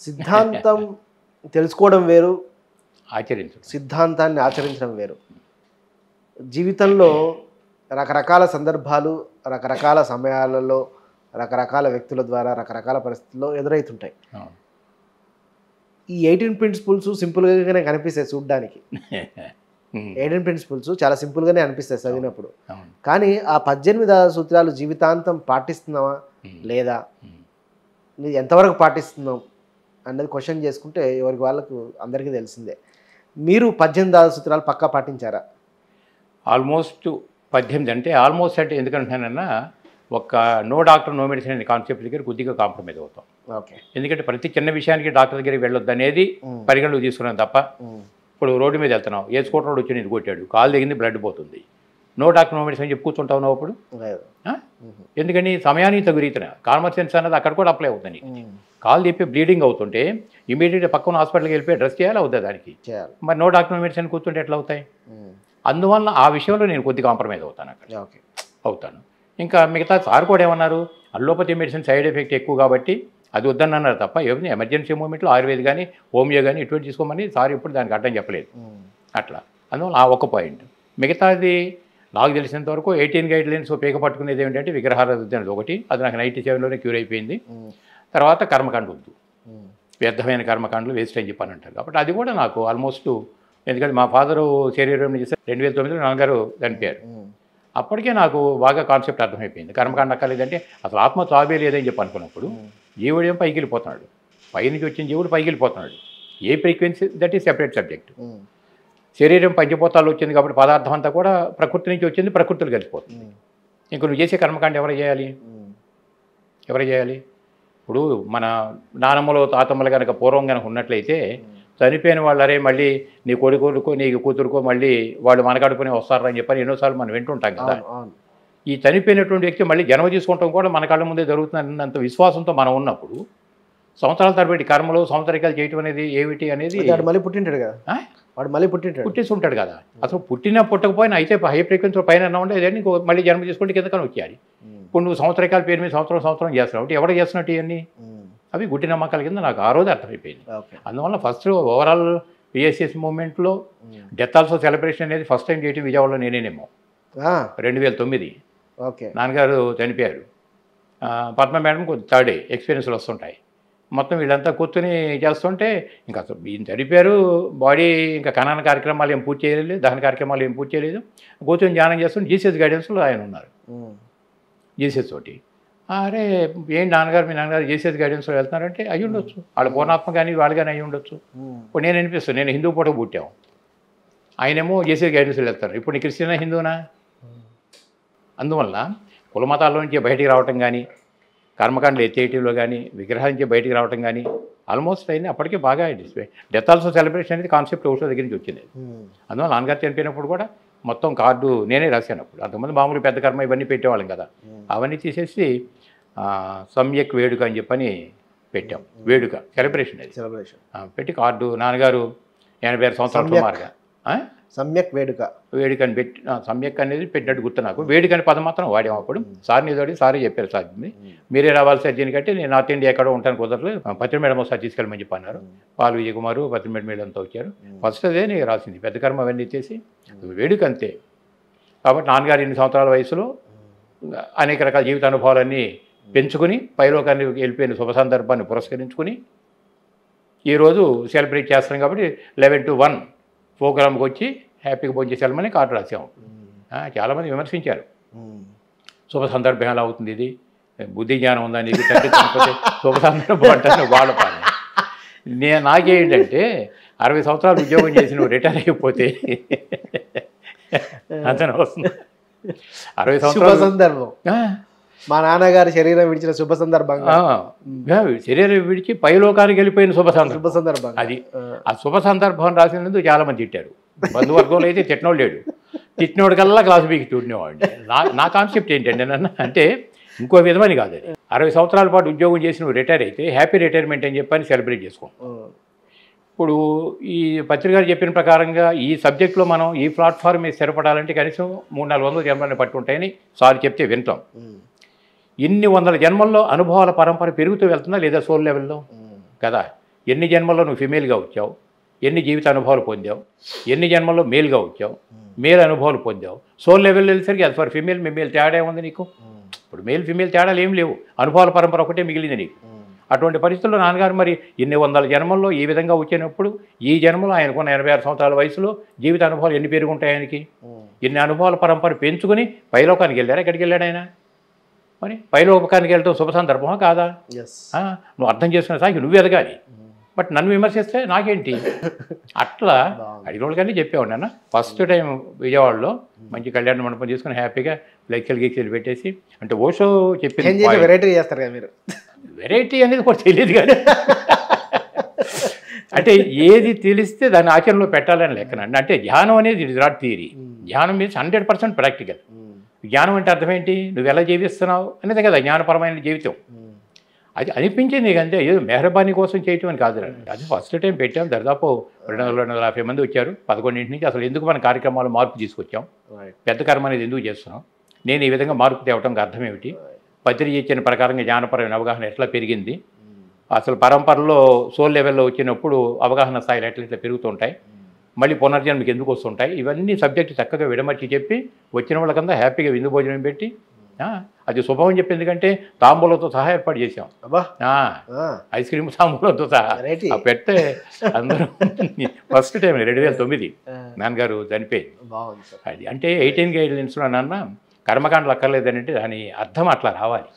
సిద్ధాంతం తెలుసుకోవడం వేరు. ఆచరించు సిద్ధాంతాన్ని ఆచరించడం వేరు. జీవితంలో రకరకాల సందర్భాలు రకరకాల సమయాలలో రకరకాల వ్యక్తుల ద్వారా రకరకాల పరిస్థితుల్లో ఎదురవుతుంటాయి. ఈ ఎయిటీన్ ప్రిన్సిపుల్స్ సింపుల్గానే కనిపిస్తాయి చూడ్డానికి. ఎయిటీన్ ప్రిన్సిపుల్స్ చాలా సింపుల్గానే అనిపిస్తాయి చదివినప్పుడు. కానీ ఆ పద్దెనిమిది సూత్రాలు జీవితాంతం పాటిస్తున్నావా? లేదా? ఎంతవరకు పాటిస్తున్నాం అన్నది క్వశ్చన్ చేసుకుంటే ఎవరికి వాళ్ళకు అందరికీ తెలిసిందే. మీరు పద్దెనిమిది సూత్రాలు పక్కా పాటించారా? ఆల్మోస్ట్ పద్దెనిమిది అంటే ఆల్మోస్ట్ అంటే ఎందుకంటున్నానన్నా ఒక నో డాక్టర్ నో మెడిసిన్ అనే కాన్సెప్ట్ దగ్గర కొద్దిగా కాంప్రమైజ్ అవుతాం. ఓకే. ఎందుకంటే ప్రతి చిన్న విషయానికి డాక్టర్ దగ్గరికి వెళ్ళొద్దు అనేది పరిగణలోకి తీసుకున్నాం తప్ప ఇప్పుడు రోడ్డు మీద వెళ్తున్నాం ఏ స్కూటర్ వచ్చి నేను కొట్టాడు కాలు దిగింది బ్లడ్ పోతుంది. నో డాక్టర్ నో మెడిసిన్ అని చెప్పి కూర్చుంటావు నువ్వు అప్పుడు? ఎందుకని? సమయానికి తగు రీతిన కామన్ సెన్స్ అన్నది అక్కడ కూడా అప్లై అవుతుంది. కాలు తిప్పి బ్లీడింగ్ అవుతుంటే ఇమీడియట్గా పక్కన హాస్పిటల్కి వెళ్ళిపోయి డ్రెస్ చేయాలి అవుతుంది దానికి? మరి నో డాక్టర్ నో మెడిసిన్ కూర్చుంటే ఎట్లా అవుతాయి? అందువల్ల ఆ విషయంలో నేను కొద్దిగా కాంప్రమైజ్ అవుతాను అక్కడ. ఓకే. అవుతాను. ఇంకా మిగతా సార్ కూడా ఏమన్నారు? అల్లోపతి మెడిసిన్ సైడ్ ఎఫెక్ట్ ఎక్కువ కాబట్టి అది వద్దని అన్నారు తప్ప ఏమి ఎమర్జెన్సీ మూమెంట్లో ఆయుర్వేద కానీ హోమియో కానీ ఇటువంటి తీసుకోమని సార్ ఇప్పుడు దానికి అడ్డం చెప్పలేదు. అట్లా. అందువల్ల ఆ ఒక పాయింట్ మిగతాది నాకు తెలిసినంత వరకు ఎయిటీన్ గైడ్ లైన్స్ పీక పట్టుకునేది ఏంటంటే విగ్రహారాధన ఒకటి. అది నాకు నైంటీ సెవెన్లోనే క్యూర్ అయిపోయింది. తర్వాత కర్మకాండ వద్దు. వ్యర్థమైన కర్మకాండలు వేస్ట్ అని చెప్పని అంటారు. కాబట్టి అది కూడా నాకు ఆల్మోస్ట్ ఎందుకంటే మా ఫాదరు శరీరం చేస్తే రెండు వేల తొమ్మిదిలో నాన్నగారు చనిపోయారు. అప్పటికే నాకు బాగా కాన్సెప్ట్ అర్థమైపోయింది. కర్మకాండ అక్కర్లేదంటే అసలు ఆత్మ చావే లేదని చెప్పి అనుకున్నప్పుడు జీవుడు ఏం పైకి వెళ్ళిపోతున్నాడు? పైనుంచి వచ్చిన జీవుడు పైకి వెళ్ళిపోతున్నాడు. A frequency that is separate subject శరీరం పంచభూతాలు వచ్చింది కాబట్టి పదార్థం అంతా కూడా ప్రకృతి నుంచి వచ్చింది ప్రకృతిలో కలిసిపోతుంది. ఇంక నువ్వు చేసే కర్మకాండ ఎవరు చేయాలి? ఎవరు చేయాలి? ఇప్పుడు మన నానమ్మలో తాతమ్మలు కనుక పూర్వం కనుక ఉన్నట్లయితే చనిపోయిన వాళ్ళరే మళ్ళీ నీ కొడుకులకో నీ కూతురుకో మళ్ళీ వాళ్ళు మనకడుకునే వస్తారని చెప్పని ఎన్నోసార్లు మనం వింటుంటాం కదా. ఈ చనిపోయినటువంటి వ్యక్తి మళ్ళీ జన్మ తీసుకుంటాం కూడా మన కళ్ళ ముందే జరుగుతుందన్నంత విశ్వాసంతో మనం ఉన్నప్పుడు సంవత్సరాల తరబడి కర్మలు సంవత్సరికాలు చేయటం అనేది ఏమిటి అనేది మళ్ళీ పుట్టింటాడు కదా? వాడు మళ్ళీ పుట్టింటాడు. పుట్టేసి ఉంటాడు కదా అసలు పుట్టినా పుట్టకపోయినా అయితే హై ఫ్రీక్వెన్సీ పైన నీకు మళ్ళీ జన్మ తీసుకుంటే కిందకని వచ్చేయాలి. ఇప్పుడు నువ్వు సంవత్సరకాల పేరు మీద సంవత్సరం సంవత్సరం చేస్తున్నావు. అంటే ఎవరు చేస్తున్నట్టు ఇవన్నీ? అవి గుడ్డి నమ్మకాల కింద నాకు ఆ రోజు అర్థమైపోయింది. అందువల్ల ఫస్ట్ ఓవరాల్ పిఎస్ఎస్ మూమెంట్లో డెత్ ఆల్సో సెలబ్రేషన్ అనేది ఫస్ట్ టైం చేయటం విజయవాడలో నేనేనేమో. రెండు వేల తొమ్మిది. ఓకే. నాన్నగారు చనిపోయారు. పద్మ మేడం కొంచెం థర్డ్ ఎక్స్పీరియన్స్లు వస్తుంటాయి. మొత్తం వీళ్ళంతా కూర్చొని చేస్తుంటే ఇంకా అసలు ఈయన చనిపోయారు బాడీ ఇంకా ఖనన కార్యక్రమాలు ఏం పూర్తి చేయలేదు దహన కార్యక్రమాలు ఏం పూర్తి చేయలేదు. కూర్చొని ధ్యానం చేస్తుంటే జీసస్ గైడెన్స్లో ఆయన ఉన్నారు. జీసస్ తోటి అరే ఏంటి నాన్నగారు మీ నాన్నగారు జీసస్ గైడెన్స్లో వెళ్తున్నారంటే అయ్యి ఉండొచ్చు. వాళ్ళ పూర్ణాత్మ కానీ వాళ్ళు కానీ అయ్యి ఉండొచ్చు. ఇప్పుడు నేను అనిపిస్తాను నేను హిందూ పూట పుట్టాం. ఆయనేమో జీసస్ గైడెన్స్లో వెళ్తారు. ఇప్పుడు నీ క్రిస్టియనా హిందూనా? అందువల్ల కుల మతాల నుంచి బయటికి రావటం కానీ కర్మకాండలు ఎత్తేయటంలో కానీ విగ్రహాల నుంచి బయటికి రావటం కానీ ఆల్మోస్ట్ అయింది అప్పటికే బాగా డెత్ ఆల్సో సెలబ్రేషన్ అనేది కాన్సెప్ట్ ఓషో దగ్గర నుంచి వచ్చింది. అందువల్ల నాన్నగారు చనిపోయినప్పుడు కూడా మొత్తం కార్డు నేనే రాశాను అప్పుడు. అంతకుముందు మామూలు పెద్ద కర్మ ఇవన్నీ పెట్టేవాళ్ళం కదా. అవన్నీ తీసేసి సమ్యక్ వేడుక అని చెప్పని పెట్టాం. వేడుక సెలబ్రేషన్ అది. సెలబ్రేషన్. పెట్టి కార్డు నాన్నగారు ఎనభై ఆరు సంవత్సరాల. సుమారుగా? సమ్యక్ వేడుక. వేడుక అని పెట్టి సమ్యక్ అనేది పెట్టినట్టు గుర్తు నాకు. వేడుక అనే పదం మాత్రం వాడాం అప్పుడు. సార్ని తోడి సారే చెప్పారు సార్. మీరే రావాలి సార్ దీనికంటే నేను నార్త్ ఇండియా ఎక్కడో ఉంటాను కుదరలేదు పత్రి మేడం ఒకసారి తీసుకెళ్ళమని చెప్పి అన్నారు పాలు విజయ్ కుమారు పత్రి మేడం మేడంతో వచ్చారు. ఫస్ట్ అదే నేను రాసింది. పెద్ద కర్మ అవన్నీ చేసి వేడుక అంతే. కాబట్టి నాన్నగారు ఇన్ని సంవత్సరాల వయసులో అనేక రకాల జీవిత అనుభవాలన్నీ పెంచుకుని పైలోకాన్ని వెళ్ళిపోయిన శుభ సందర్భాన్ని పురస్కరించుకుని ఈరోజు సెలబ్రేట్ చేస్తాం కాబట్టి లెవెన్ టు వన్ ప్రోగ్రామ్కి వచ్చి హ్యాపీగా భోజనం చేసేయాలని కార్డు రాసాము ఆ, చాలామంది విమర్శించారు. శుభ సందర్భం ఎలా అవుతుంది ఇది? బుద్ధి జ్ఞానం ఉందా నీకు? చనిపోతే శుభ సందర్భం అంటే వాళ్ళ పని నేను నాకేంటంటే అరవై సంవత్సరాలు ఉద్యోగం చేసి నువ్వు రిటైర్ అయిపోతే అంతనే వస్తుంది? అరవై సంవత్సరాలు సందర్భం. మా నాన్నగారి శరీరం విడిచిన శుభ సందర్భంగా. శరీరం విడిచి పైలోకానికి వెళ్ళిపోయిన శుభ సందర్భం. శుభ సందర్భంగా. అది. ఆ. శుభ సందర్భం రాసినందుకు చాలా మంది తిట్టారు. బంధువర్గంలో అయితే తిట్టినోడు లేడు. తిట్టినోడు కల్లా క్లాస్ బీకి చూడినేవాడిని నా నా కాన్సెప్ట్ ఏంటంటే నన్ను అంటే ఇంకో విధమని కాదు అది. అరవై సంవత్సరాల పాటు ఉద్యోగం చేసి నువ్వు రిటైర్ అయితే హ్యాపీ రిటైర్మెంట్ అని చెప్పని సెలబ్రేట్ చేసుకో. ఇప్పుడు ఈ పత్రిక చెప్పిన ప్రకారంగా ఈ సబ్జెక్ట్లో మనం ఈ ప్లాట్ఫామ్ మీద స్థిరపడాలంటే కనీసం మూడు నాలుగు వందల జన్మలని పట్టుంటాయని సార్ చెప్తే వింటాం. ఇన్ని వందల జన్మల్లో అనుభవాల పరంపర పెరుగుతూ వెళ్తుందా లేదా సోల్ లెవెల్లో? కదా. ఎన్ని జన్మల్లో నువ్వు ఫిమేల్గా వచ్చావు? ఎన్ని జీవిత అనుభవాలు పొందావు? ఎన్ని జన్మల్లో మేల్గా వచ్చావు? మేల్ అనుభవాలు పొందావు? సోల్ లెవెల్ వెళ్ళేసరికి అది ఫర్ ఫిమేల్ మేల్ తేడా ఉంది నీకు? ఇప్పుడు మేల్ ఫిమేల్ తేడాలు ఏం లేవు. అనుభవాల పరంపర ఒకటే మిగిలింది నీకు. అటువంటి పరిస్థితుల్లో నాన్నగారు మరి ఇన్ని వందల జన్మల్లో ఈ విధంగా వచ్చినప్పుడు ఈ జన్మలో ఆయనకున్న ఎనభై ఆరు సంవత్సరాల వయసులో జీవిత అనుభవాలు ఎన్ని పెరుగుంటాయి ఆయనకి? ఇన్ని అనుభవాల పరంపర పెంచుకుని పైలోకానికి వెళ్ళారా? ఎక్కడికి వెళ్ళాడు ఆయన? మరి పైలోకానికి వెళ్ళటం శుభ సందర్భమా కాదా? నువ్వు అర్థం చేసుకునే సాకి నువ్వు ఎదగాలి. బట్ నన్ను విమర్శిస్తే నాకేంటి? అట్లా బాగుంది. అడిగిన వాళ్ళకన్నీ చెప్పేవాడు నాన్న ఫస్ట్ టైం విజయవాడలో మంచి కళ్యాణ మండపం తీసుకుని హ్యాపీగా లెక్కలు గీక్సీలు పెట్టేసి అంటే ఓషో చెప్పింది చేసి వెరైటీ చేస్తారు కదా మీరు. వెరైటీ అనేది కూడా తెలియదు కానీ. అంటే ఏది తెలిస్తే దాన్ని ఆచరణలో పెట్టాలని లెక్కనండి అంటే ధ్యానం అనేది ఇట్ నాట్ థియరీ ధ్యానం మీన్స్ హండ్రెడ్ పర్సెంట్ ప్రాక్టికల్ జ్ఞానం అంటే అర్థం ఏంటి నువ్వు ఎలా జీవిస్తున్నావు? అనేది కదా జ్ఞానపరమైన జీవితం. అది అనిపించింది అంతే ఏదో మెహర్బానీ కోసం చేయటం అని కాదు అది ఫస్ట్ టైం పెట్టాం. దాదాపు రెండు వందల రెండు వందల యాభై మంది వచ్చారు. పదకొండింటి నుంచి అసలు ఎందుకు మన కార్యక్రమాలు మార్పు తీసుకొచ్చాం? పెద్ద కర్మ అనేది ఎందుకు చేస్తున్నాం? నేను ఈ విధంగా మార్పు తేవటంకి అర్థం ఏమిటి? పత్రిక ఇచ్చిన ప్రకారంగా జ్ఞానపరమైన అవగాహన ఎట్లా పెరిగింది? అసలు పరంపరలో సోల్ లెవెల్లో వచ్చినప్పుడు అవగాహన స్థాయిలు ఎట్లా ఇట్లా పెరుగుతుంటాయి? మళ్ళీ పునర్జన్మకి ఎందుకు వస్తుంటాయి? ఇవన్నీ సబ్జెక్ట్ చక్కగా విడమర్చి చెప్పి వచ్చిన వాళ్ళకంతా హ్యాపీగా విందు భోజనం పెట్టి అది శుభం చెప్పి ఎందుకంటే తాంబూలతో సహా ఏర్పాటు చేసాం ఐస్ క్రీమ్ తాంబూలంతో సహా. పెడితే అందరూ ఫస్ట్ టైం రెండు వేల తొమ్మిది. నాన్నగారు చనిపోయింది అది అంటే ఎయిటీన్ గైడ్ లైన్స్లో నాన్న కర్మకాండలు అక్కర్లేదని అంటే దాని అర్థం అట్లా రావాలి.